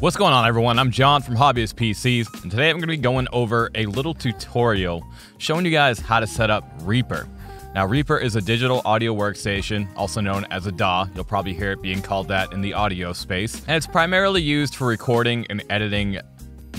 What's going on everyone? I'm John from Hobbyist PCs and today I'm going to be going over a little tutorial showing you guys how to set up Reaper. Now Reaper is a digital audio workstation, also known as a DAW. You'll probably hear it being called that in the audio space. And it's primarily used for recording and editing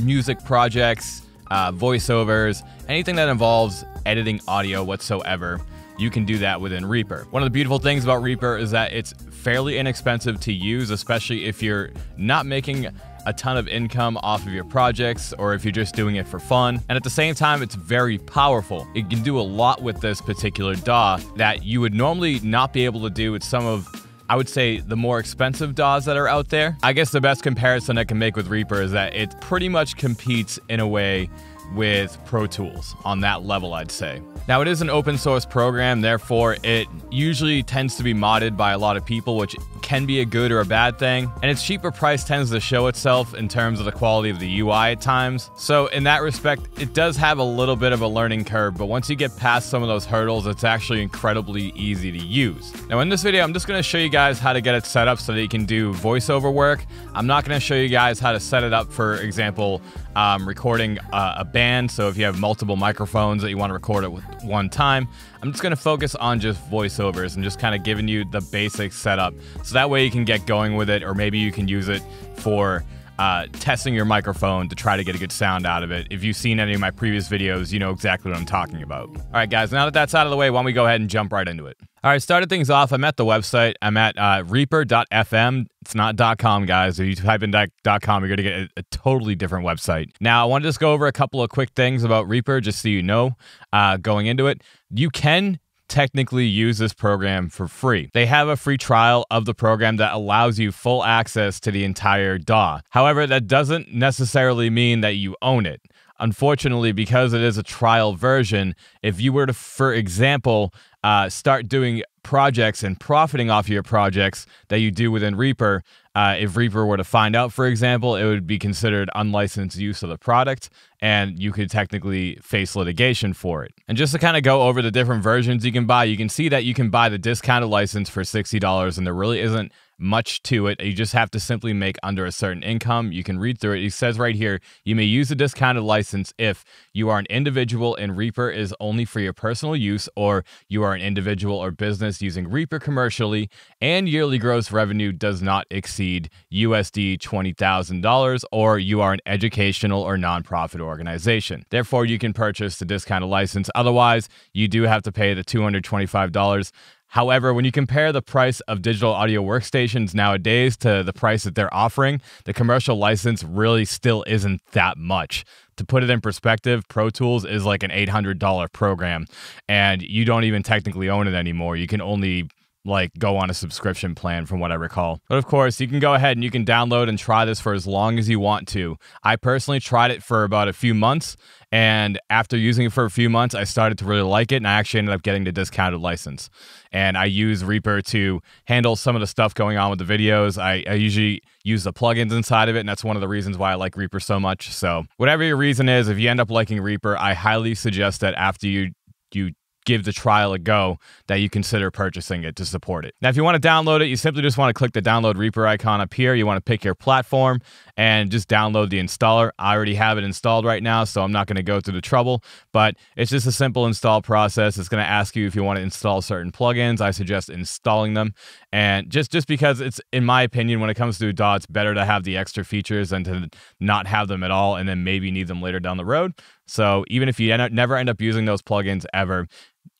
music projects, uh, voiceovers, anything that involves editing audio whatsoever you can do that within Reaper. One of the beautiful things about Reaper is that it's fairly inexpensive to use, especially if you're not making a ton of income off of your projects or if you're just doing it for fun. And at the same time, it's very powerful. It can do a lot with this particular DAW that you would normally not be able to do with some of I would say the more expensive DAWs that are out there. I guess the best comparison I can make with Reaper is that it pretty much competes in a way with Pro Tools on that level, I'd say. Now, it is an open source program, therefore, it usually tends to be modded by a lot of people, which can be a good or a bad thing. And its cheaper price tends to show itself in terms of the quality of the UI at times. So, in that respect, it does have a little bit of a learning curve, but once you get past some of those hurdles, it's actually incredibly easy to use. Now, in this video, I'm just going to show you guys how to get it set up so that you can do voiceover work. I'm not going to show you guys how to set it up, for example, um, recording uh, a band. So if you have multiple microphones that you want to record it with one time, I'm just going to focus on just voiceovers and just kind of giving you the basic setup. So that way you can get going with it, or maybe you can use it for uh, testing your microphone to try to get a good sound out of it. If you've seen any of my previous videos, you know exactly what I'm talking about. All right, guys, now that that's out of the way, why don't we go ahead and jump right into it? All right, started things off. I'm at the website. I'm at uh, reaper.fm. It's not .com, guys. If you type in .com, you're going to get a, a, totally different website. Now, I want to just go over a couple of quick things about Reaper, just so you know, uh, going into it. You can technically use this program for free. They have a free trial of the program that allows you full access to the entire DAW. However, that doesn't necessarily mean that you own it. Unfortunately, because it is a trial version, if you were to, for example, uh, start doing projects and profiting off your projects that you do within Reaper, uh, if Reaper were to find out, for example, it would be considered unlicensed use of the product, and you could technically face litigation for it. And just to kind of go over the different versions you can buy, you can see that you can buy the discounted license for $60, and there really isn't much to it. You just have to simply make under a certain income. You can read through it. It says right here, you may use a discounted license if you are an individual and Reaper is only for your personal use, or you are an individual or business using Reaper commercially, and yearly gross revenue does not exceed USD $20,000, or you are an educational or nonprofit organization. Therefore, you can purchase the discounted license. Otherwise, you do have to pay the $225 However, when you compare the price of digital audio workstations nowadays to the price that they're offering, the commercial license really still isn't that much. To put it in perspective, Pro Tools is like an $800 program, and you don't even technically own it anymore. You can only like go on a subscription plan from what I recall. But of course, you can go ahead and you can download and try this for as long as you want to. I personally tried it for about a few months and after using it for a few months, I started to really like it and I actually ended up getting the discounted license. And I use Reaper to handle some of the stuff going on with the videos. I, I usually use the plugins inside of it, and that's one of the reasons why I like Reaper so much. So, whatever your reason is, if you end up liking Reaper, I highly suggest that after you you give the trial a go that you consider purchasing it to support it. Now, if you want to download it, you simply just want to click the download Reaper icon up here. You want to pick your platform and just download the installer. I already have it installed right now, so I'm not going to go through the trouble, but it's just a simple install process. It's going to ask you if you want to install certain plugins. I suggest installing them. And just, just because it's, in my opinion, when it comes to DAW, it's better to have the extra features than to not have them at all and then maybe need them later down the road. So even if you end up, never end up using those plugins ever,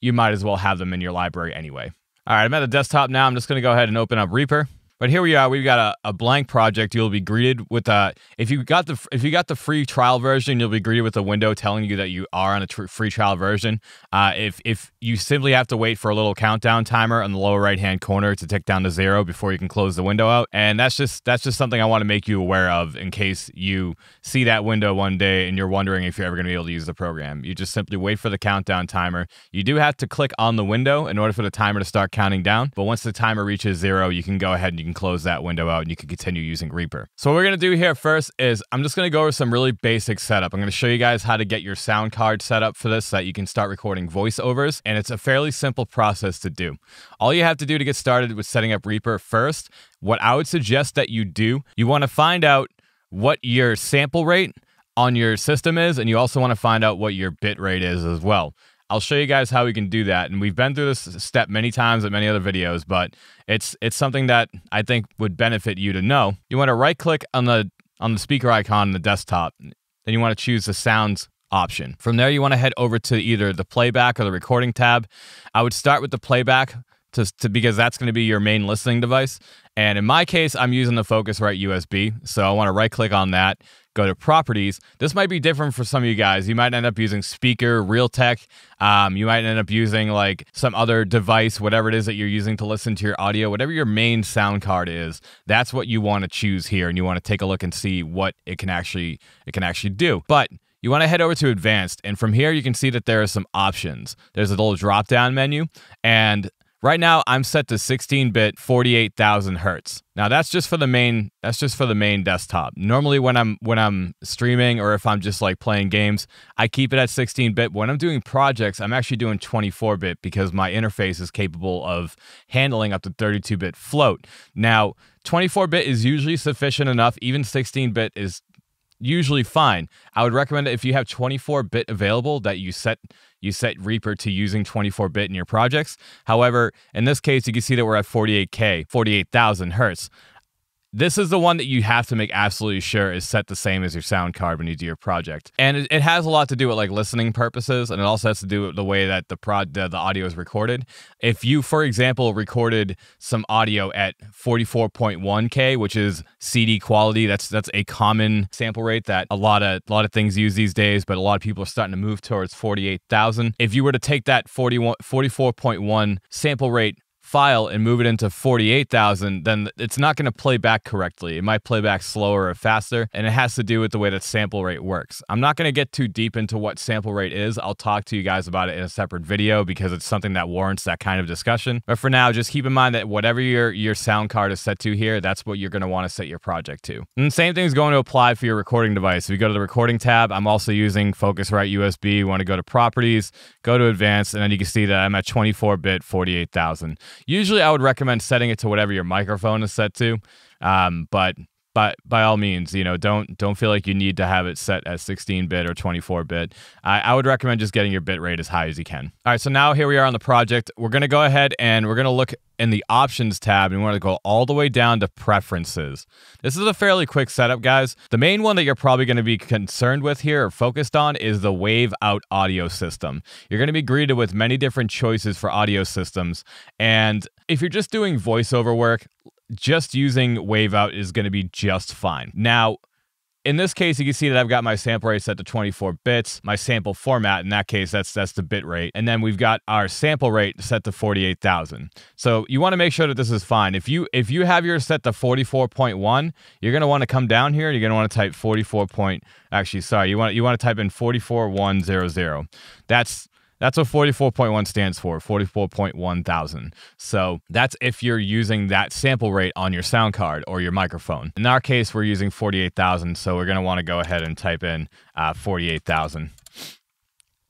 you might as well have them in your library anyway. All right, I'm at the desktop now. I'm just going to go ahead and open up Reaper. But here we are. We've got a, a blank project. You'll be greeted with a if you got the if you got the free trial version, you'll be greeted with a window telling you that you are on a free trial version. Uh, if if you simply have to wait for a little countdown timer on the lower right hand corner to tick down to zero before you can close the window out, and that's just that's just something I want to make you aware of in case you see that window one day and you're wondering if you're ever going to be able to use the program. You just simply wait for the countdown timer. You do have to click on the window in order for the timer to start counting down, but once the timer reaches zero, you can go ahead and you can close that window out and you can continue using Reaper. So what we're going to do here first is I'm just going to go over some really basic setup. I'm going to show you guys how to get your sound card set up for this so that you can start recording voiceovers. And it's a fairly simple process to do. All you have to do to get started with setting up Reaper first, what I would suggest that you do, you want to find out what your sample rate on your system is, and you also want to find out what your bit rate is as well. I'll show you guys how we can do that. And we've been through this step many times in many other videos, but it's it's something that I think would benefit you to know. You want to right click on the on the speaker icon on the desktop. Then you want to choose the sounds option. From there, you want to head over to either the playback or the recording tab. I would start with the playback to, to because that's going to be your main listening device. And in my case, I'm using the Focusrite USB. So I want to right click on that, go to properties. This might be different for some of you guys. You might end up using speaker, Realtek. Um, you might end up using like some other device, whatever it is that you're using to listen to your audio, whatever your main sound card is. That's what you want to choose here. And you want to take a look and see what it can actually, it can actually do. But you want to head over to advanced and from here you can see that there are some options there's a little drop down menu and Right now, I'm set to 16-bit, 48,000 hertz. Now that's just for the main. That's just for the main desktop. Normally, when I'm when I'm streaming or if I'm just like playing games, I keep it at 16-bit. When I'm doing projects, I'm actually doing 24-bit because my interface is capable of handling up to 32-bit float. Now, 24-bit is usually sufficient enough. Even 16-bit is usually fine. I would recommend that if you have 24-bit available that you set you set Reaper to using 24-bit in your projects. However, in this case, you can see that we're at 48K, 48,000 hertz. This is the one that you have to make absolutely sure is set the same as your sound card when you do your project. And it, it has a lot to do with like listening purposes, and it also has to do with the way that the prod the, the audio is recorded. If you, for example, recorded some audio at 44.1K, which is CD quality, that's that's a common sample rate that a lot of a lot of things use these days, but a lot of people are starting to move towards 48,000. If you were to take that 41 44.1 sample rate file and move it into 48,000, then it's not going to play back correctly. It might play back slower or faster, and it has to do with the way that sample rate works. I'm not going to get too deep into what sample rate is. I'll talk to you guys about it in a separate video because it's something that warrants that kind of discussion. But for now, just keep in mind that whatever your, your sound card is set to here, that's what you're going to want to set your project to. And same thing is going to apply for your recording device. If you go to the recording tab, I'm also using Focusrite USB. You want to go to properties, go to advanced, and then you can see that I'm at 24-bit, 48,000. Usually, I would recommend setting it to whatever your microphone is set to. Um, but by by all means, you know, don't don't feel like you need to have it set at 16-bit or 24-bit. I, I would recommend just getting your bit rate as high as you can. All right, so now here we are on the project. We're gonna go ahead and we're gonna look in the options tab and we want to go all the way down to preferences. This is a fairly quick setup, guys. The main one that you're probably going to be concerned with here or focused on is the wave out audio system. You're going to be greeted with many different choices for audio systems. And if you're just doing voiceover work, just using wave out is going to be just fine. Now, in this case, you can see that I've got my sample rate set to 24 bits. My sample format, in that case, that's that's the bit rate. And then we've got our sample rate set to 48,000. So you want to make sure that this is fine. If you if you have yours set to 44.1, you're going to want to come down here you're going to want to type 44. Point, actually, sorry, you want you want to type in 44100. That's that's what 44.1 stands for, 44.1 thousand. So that's if you're using that sample rate on your sound card or your microphone. In our case, we're using 48,000, so we're going to want to go ahead and type in uh, 48,000.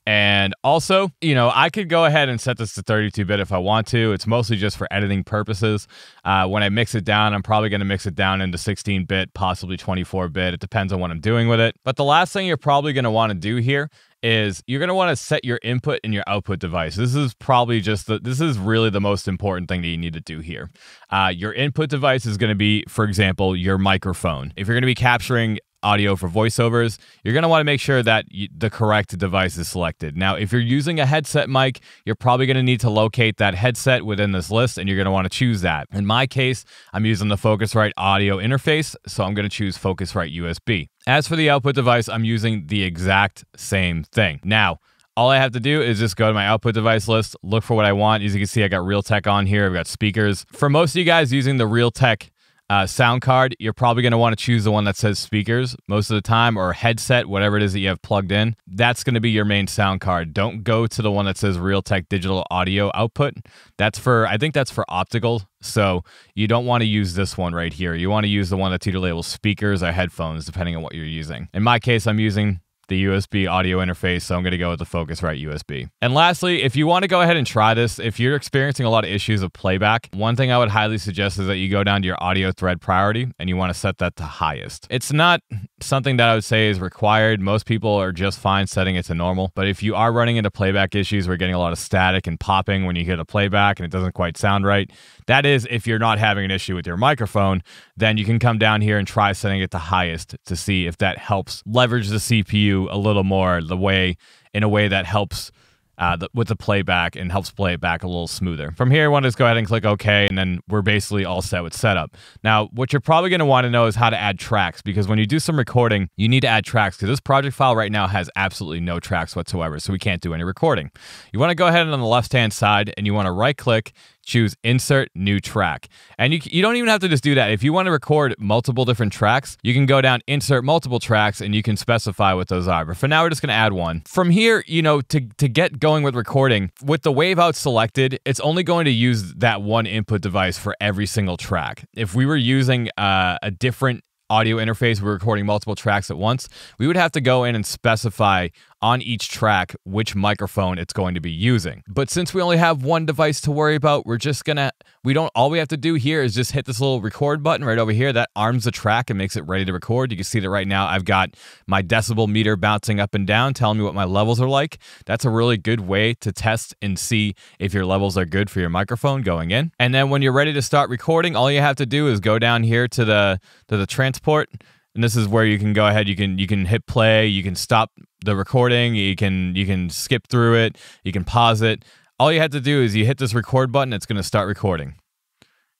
And also, you know, I could go ahead and set this to 32 bit if I want to. It's mostly just for editing purposes. Uh, when I mix it down, I'm probably going to mix it down into 16 bit, possibly 24 bit. It depends on what I'm doing with it. But the last thing you're probably going to want to do here is you're going to want to set your input and your output device. This is probably just the, this is really the most important thing that you need to do here. Uh, your input device is going to be, for example, your microphone. If you're going to be capturing audio for voiceovers, you're going to want to make sure that the correct device is selected. Now, if you're using a headset mic, you're probably going to need to locate that headset within this list and you're going to want to choose that. In my case, I'm using the Focusrite audio interface, so I'm going to choose Focusrite USB. As for the output device, I'm using the exact same thing. Now, all I have to do is just go to my output device list, look for what I want. As you can see, I got Realtek on here. I've got speakers. For most of you guys using the Realtek uh, sound card, you're probably going to want to choose the one that says speakers most of the time or headset, whatever it is that you have plugged in. That's going to be your main sound card. Don't go to the one that says Realtek digital audio output. That's for, I think that's for optical. So you don't want to use this one right here. You want to use the one that's either labeled speakers or headphones, depending on what you're using. In my case, I'm using the USB audio interface, so I'm going to go with the Focusrite USB. And lastly, if you want to go ahead and try this, if you're experiencing a lot of issues of playback, one thing I would highly suggest is that you go down to your audio thread priority and you want to set that to highest. It's not something that I would say is required. Most people are just fine setting it to normal, but if you are running into playback issues, we're getting a lot of static and popping when you hit a playback and it doesn't quite sound right. That is if you're not having an issue with your microphone, then you can come down here and try setting it to highest to see if that helps leverage the CPU a little more the way in a way that helps uh, the, with the playback and helps play it back a little smoother. From here, I want to just go ahead and click OK, and then we're basically all set with setup. Now, what you're probably going to want to know is how to add tracks, because when you do some recording, you need to add tracks, because this project file right now has absolutely no tracks whatsoever, so we can't do any recording. You want to go ahead and on the left-hand side, and you want to right-click, choose insert new track. And you, you don't even have to just do that. If you want to record multiple different tracks, you can go down insert multiple tracks and you can specify what those are. But for now, we're just going to add one. From here, you know, to, to get going with recording, with the wave out selected, it's only going to use that one input device for every single track. If we were using uh, a different audio interface, we're recording multiple tracks at once, we would have to go in and specify on each track which microphone it's going to be using. But since we only have one device to worry about, we're just gonna, we don't, all we have to do here is just hit this little record button right over here that arms the track and makes it ready to record. You can see that right now I've got my decibel meter bouncing up and down, telling me what my levels are like. That's a really good way to test and see if your levels are good for your microphone going in. And then when you're ready to start recording, all you have to do is go down here to the, to the transport and this is where you can go ahead you can you can hit play you can stop the recording you can you can skip through it you can pause it. All you have to do is you hit this record button it's going to start recording.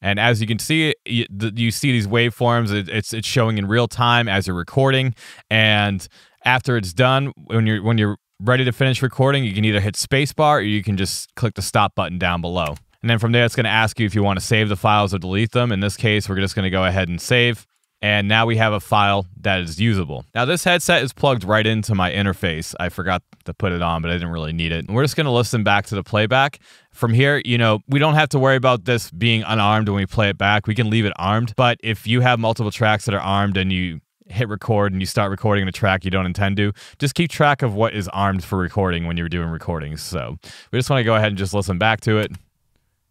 And as you can see you, you see these waveforms it's it's showing in real time as you're recording. And after it's done when you're when you're ready to finish recording you can either hit spacebar or you can just click the stop button down below. And then from there it's going to ask you if you want to save the files or delete them. In this case we're just going to go ahead and save and now we have a file that is usable. Now this headset is plugged right into my interface. I forgot to put it on, but I didn't really need it. And we're just going to listen back to the playback. From here, you know, we don't have to worry about this being unarmed when we play it back. We can leave it armed, but if you have multiple tracks that are armed and you hit record and you start recording a track you don't intend to, just keep track of what is armed for recording when you're doing recordings. So we just want to go ahead and just listen back to it.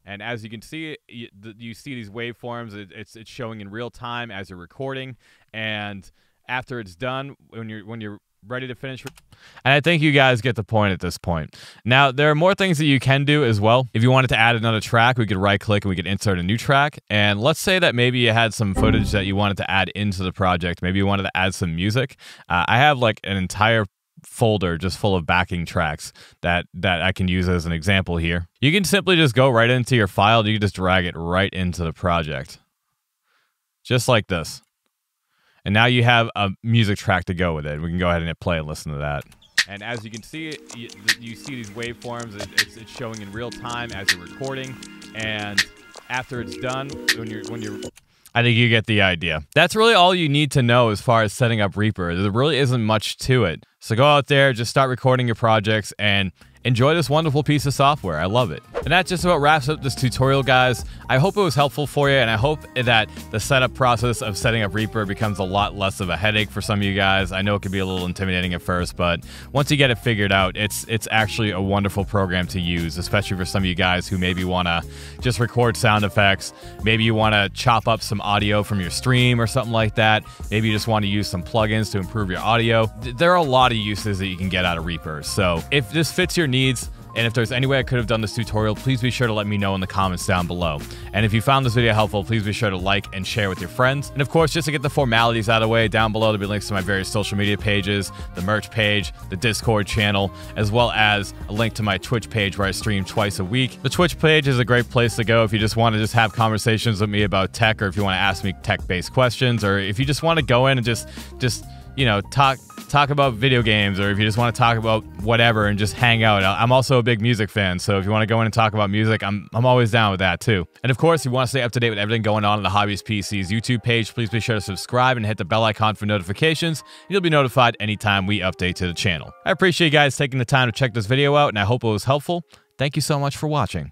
And as you can see, you, see these waveforms. it's it's showing in real time as you're recording, and after it's done, when you're when you're ready to finish. And I think you guys get the point at this point. Now, there are more things that you can do as well. If you wanted to add another track, we could right click and we could insert a new track. And let's say that maybe you had some footage that you wanted to add into the project. Maybe you wanted to add some music. Uh, I have like an entire folder just full of backing tracks that that I can use as an example here. You can simply just go right into your file. You can just drag it right into the project. Just like this. And now you have a music track to go with it. We can go ahead and hit play and listen to that. And as you can see, you, you see these waveforms. It's, it's showing in real time as you're recording. And after it's done, when you're when you're I think you get the idea. That's really all you need to know as far as setting up Reaper. There really isn't much to it. So go out there, just start recording your projects, and enjoy this wonderful piece of software. I love it. And that just about wraps up this tutorial, guys. I hope it was helpful for you, and I hope that the setup process of setting up Reaper becomes a lot less of a headache for some of you guys. I know it can be a little intimidating at first, but once you get it figured out, it's it's actually a wonderful program to use, especially for some of you guys who maybe want to just record sound effects. Maybe you want to chop up some audio from your stream or something like that. Maybe you just want to use some plugins to improve your audio. There are a lot of uses that you can get out of Reaper. So if this fits your needs, needs. And if there's any way I could have done this tutorial, please be sure to let me know in the comments down below. And if you found this video helpful, please be sure to like and share with your friends. And of course, just to get the formalities out of the way, down below there'll be links to my various social media pages, the merch page, the Discord channel, as well as a link to my Twitch page where I stream twice a week. The Twitch page is a great place to go if you just want to just have conversations with me about tech or if you want to ask me tech-based questions or if you just want to go in and just just you know, talk talk about video games or if you just want to talk about whatever and just hang out. I'm also a big music fan, so if you want to go in and talk about music, I'm I'm always down with that too. And of course, if you want to stay up to date with everything going on on the Hobbyist PCs YouTube page, please be sure to subscribe and hit the bell icon for notifications. You'll be notified anytime we update to the channel. I appreciate you guys taking the time to check this video out, and I hope it was helpful. Thank you so much for watching.